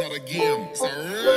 not a game, it's.